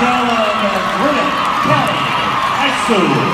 gentlemen, Burnett County High.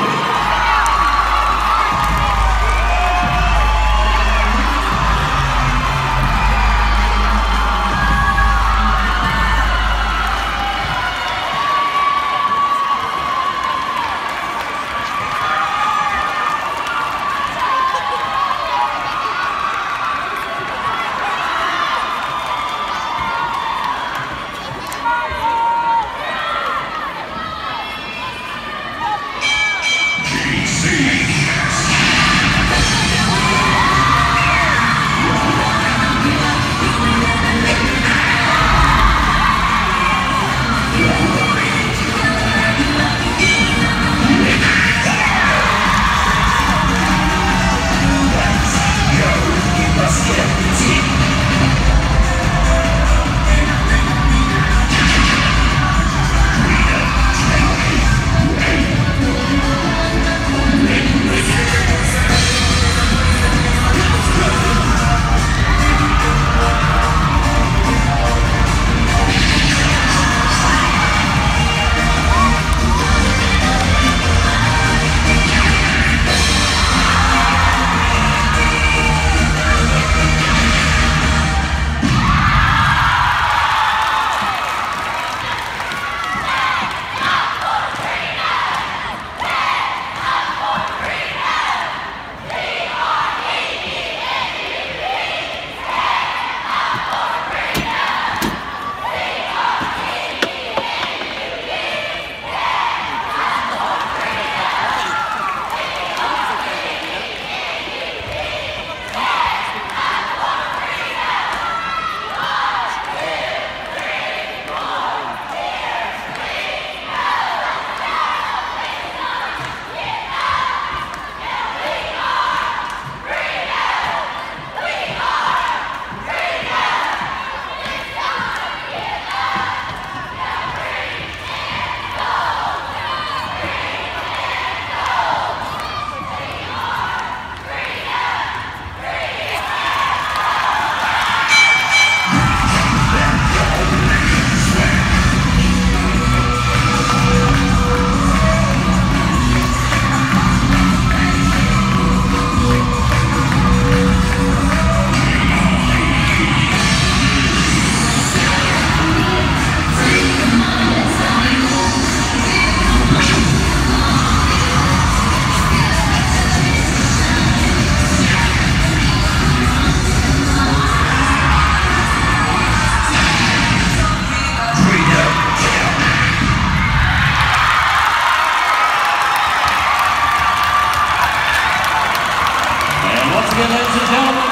Again, ladies and gentlemen,